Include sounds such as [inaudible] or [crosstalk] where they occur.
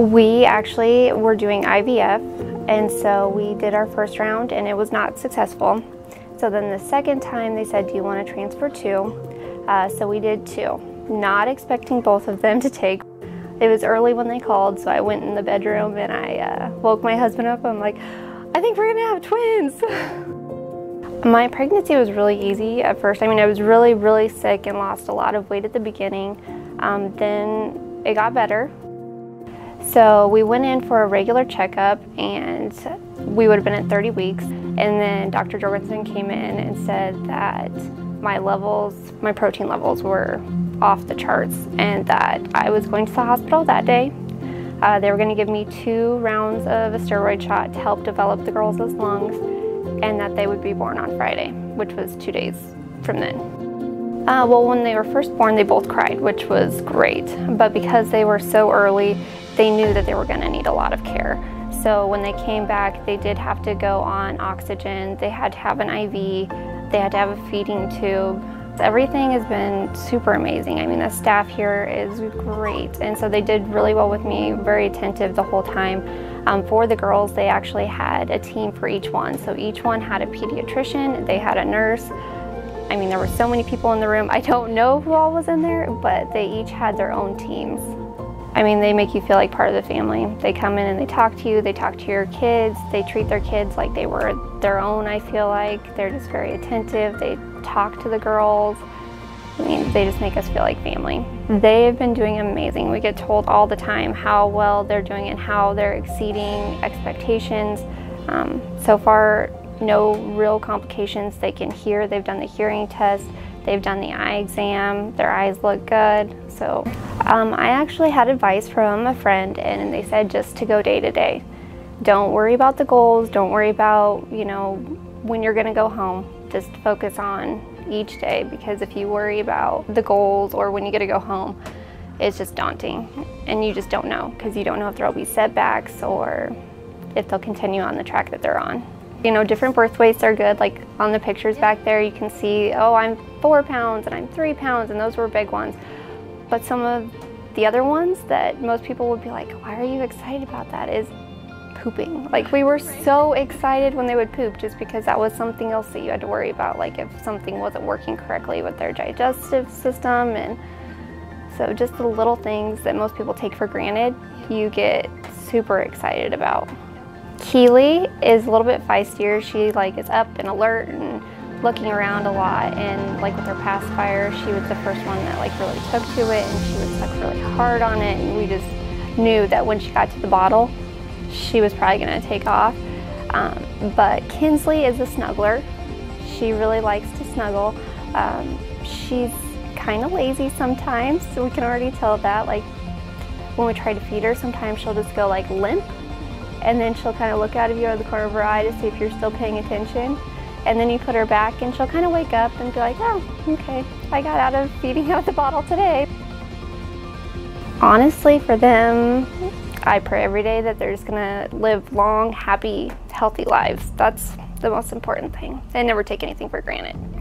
We actually were doing IVF, and so we did our first round, and it was not successful. So then the second time they said, Do you want to transfer two? Uh, so we did two, not expecting both of them to take. It was early when they called, so I went in the bedroom and I uh, woke my husband up. I'm like, I think we're gonna have twins. [laughs] My pregnancy was really easy at first. I mean, I was really, really sick and lost a lot of weight at the beginning. Um, then it got better. So we went in for a regular checkup and we would have been at 30 weeks. And then Dr. Jorgensen came in and said that my levels, my protein levels were off the charts and that I was going to the hospital that day. Uh, they were going to give me two rounds of a steroid shot to help develop the girls' lungs and that they would be born on Friday, which was two days from then. Uh, well, when they were first born, they both cried, which was great. But because they were so early, they knew that they were going to need a lot of care. So when they came back, they did have to go on oxygen. They had to have an IV. They had to have a feeding tube. Everything has been super amazing. I mean, the staff here is great. And so they did really well with me, very attentive the whole time. Um, for the girls, they actually had a team for each one. So each one had a pediatrician, they had a nurse. I mean, there were so many people in the room. I don't know who all was in there, but they each had their own teams. I mean, they make you feel like part of the family. They come in and they talk to you, they talk to your kids, they treat their kids like they were their own, I feel like. They're just very attentive, they talk to the girls. I mean, they just make us feel like family. They've been doing amazing. We get told all the time how well they're doing and how they're exceeding expectations. Um, so far, no real complications. They can hear, they've done the hearing test, they've done the eye exam, their eyes look good. So um, I actually had advice from a friend and they said just to go day to day. Don't worry about the goals, don't worry about, you know, when you're gonna go home. Just focus on each day because if you worry about the goals or when you get to go home, it's just daunting and you just don't know because you don't know if there'll be setbacks or if they'll continue on the track that they're on. You know, different birth weights are good. Like on the pictures back there, you can see, oh, I'm four pounds and I'm three pounds, and those were big ones. But some of the other ones that most people would be like, why are you excited about that? Is pooping. Like we were so excited when they would poop just because that was something else that you had to worry about. Like if something wasn't working correctly with their digestive system and so just the little things that most people take for granted, you get super excited about. Keely is a little bit feistier. She like is up and alert and looking around a lot and like with her pacifier, she was the first one that like really took to it and she was suck really hard on it and we just knew that when she got to the bottle, she was probably gonna take off. Um, but Kinsley is a snuggler. She really likes to snuggle. Um, she's kind of lazy sometimes, so we can already tell that. Like when we try to feed her, sometimes she'll just go like limp, and then she'll kind of look out of you out of the corner of her eye to see if you're still paying attention. And then you put her back, and she'll kind of wake up and be like, "Oh, okay, I got out of feeding out the bottle today." Honestly, for them, I pray every day that they're just gonna live long, happy, healthy lives. That's the most important thing. They never take anything for granted.